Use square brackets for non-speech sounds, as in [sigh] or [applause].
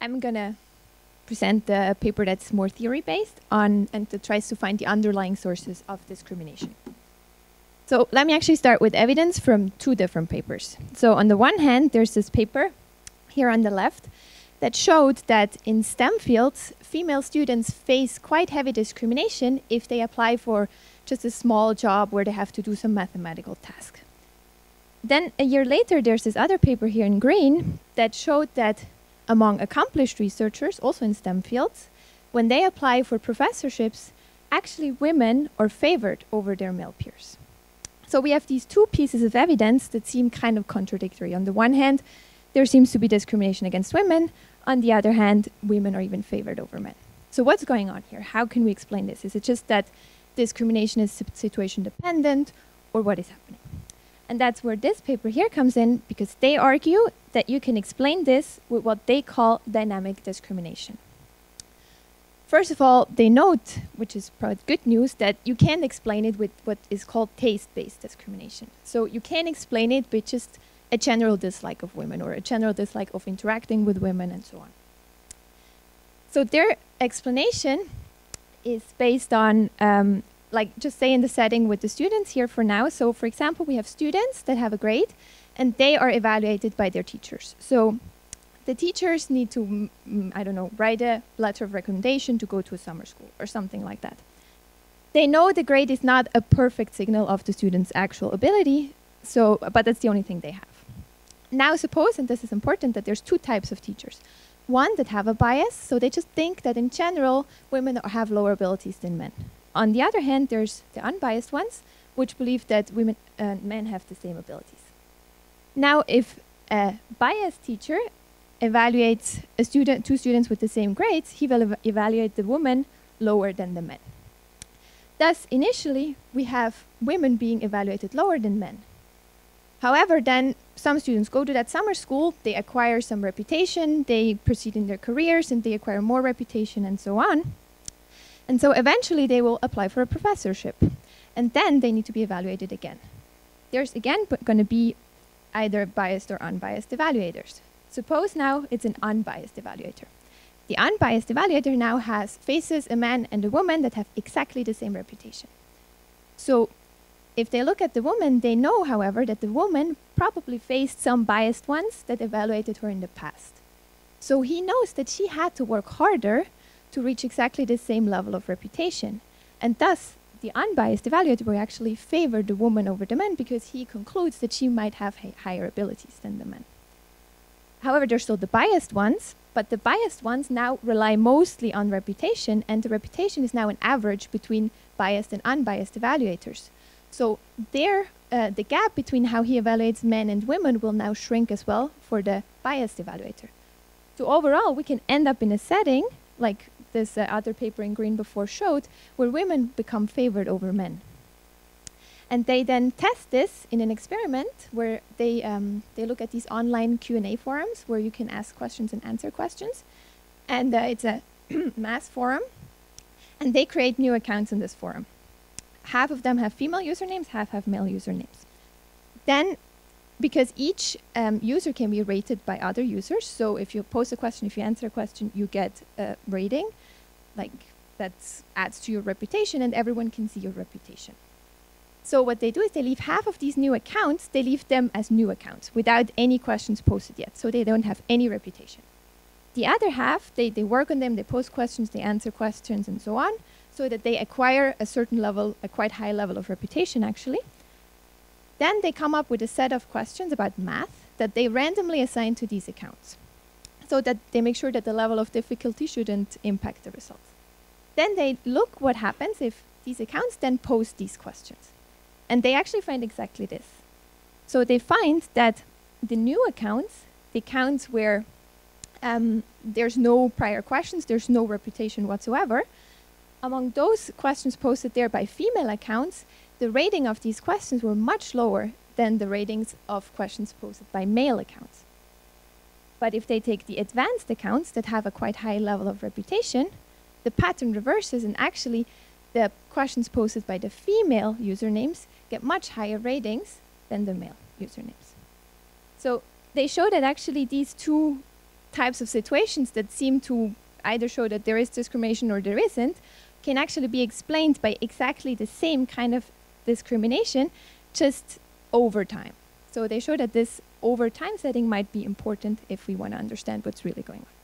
I'm gonna present a paper that's more theory based on and that tries to find the underlying sources of discrimination. So let me actually start with evidence from two different papers. So on the one hand, there's this paper here on the left that showed that in STEM fields, female students face quite heavy discrimination if they apply for just a small job where they have to do some mathematical task. Then a year later, there's this other paper here in green that showed that among accomplished researchers, also in STEM fields, when they apply for professorships, actually women are favored over their male peers. So we have these two pieces of evidence that seem kind of contradictory. On the one hand, there seems to be discrimination against women. On the other hand, women are even favored over men. So what's going on here? How can we explain this? Is it just that discrimination is situation dependent or what is happening? And that's where this paper here comes in because they argue that you can explain this with what they call dynamic discrimination. First of all, they note, which is probably good news, that you can explain it with what is called taste-based discrimination. So you can explain it with just a general dislike of women or a general dislike of interacting with women and so on. So their explanation is based on um, like just say in the setting with the students here for now. So for example, we have students that have a grade and they are evaluated by their teachers. So the teachers need to, mm, mm, I don't know, write a letter of recommendation to go to a summer school or something like that. They know the grade is not a perfect signal of the student's actual ability, so, but that's the only thing they have. Now suppose, and this is important, that there's two types of teachers. One that have a bias, so they just think that in general, women have lower abilities than men. On the other hand, there's the unbiased ones, which believe that women and men have the same abilities. Now, if a biased teacher evaluates a student, two students with the same grades, he will ev evaluate the woman lower than the men. Thus, initially, we have women being evaluated lower than men. However, then some students go to that summer school, they acquire some reputation, they proceed in their careers, and they acquire more reputation, and so on. And so eventually they will apply for a professorship. And then they need to be evaluated again. There's again going to be either biased or unbiased evaluators. Suppose now it's an unbiased evaluator. The unbiased evaluator now has faces a man and a woman that have exactly the same reputation. So if they look at the woman, they know, however, that the woman probably faced some biased ones that evaluated her in the past. So he knows that she had to work harder to reach exactly the same level of reputation. And thus, the unbiased evaluator actually favor the woman over the man because he concludes that she might have higher abilities than the man. However, there's still the biased ones, but the biased ones now rely mostly on reputation, and the reputation is now an average between biased and unbiased evaluators. So there, uh, the gap between how he evaluates men and women will now shrink as well for the biased evaluator. So overall, we can end up in a setting like this uh, other paper in green before showed, where women become favored over men. And they then test this in an experiment where they, um, they look at these online Q&A forums where you can ask questions and answer questions. And uh, it's a [clears throat] mass forum. And they create new accounts in this forum. Half of them have female usernames, half have male usernames. Then because each um, user can be rated by other users. So if you post a question, if you answer a question, you get a rating, like that adds to your reputation, and everyone can see your reputation. So what they do is they leave half of these new accounts, they leave them as new accounts without any questions posted yet. So they don't have any reputation. The other half, they, they work on them, they post questions, they answer questions, and so on, so that they acquire a certain level, a quite high level of reputation actually. Then they come up with a set of questions about math that they randomly assign to these accounts so that they make sure that the level of difficulty shouldn't impact the results. Then they look what happens if these accounts then post these questions. And they actually find exactly this. So they find that the new accounts, the accounts where um, there's no prior questions, there's no reputation whatsoever, among those questions posted there by female accounts, the rating of these questions were much lower than the ratings of questions posted by male accounts. But if they take the advanced accounts that have a quite high level of reputation, the pattern reverses and actually the questions posted by the female usernames get much higher ratings than the male usernames. So they show that actually these two types of situations that seem to either show that there is discrimination or there isn't can actually be explained by exactly the same kind of discrimination, just over time. So they show that this over time setting might be important if we want to understand what's really going on.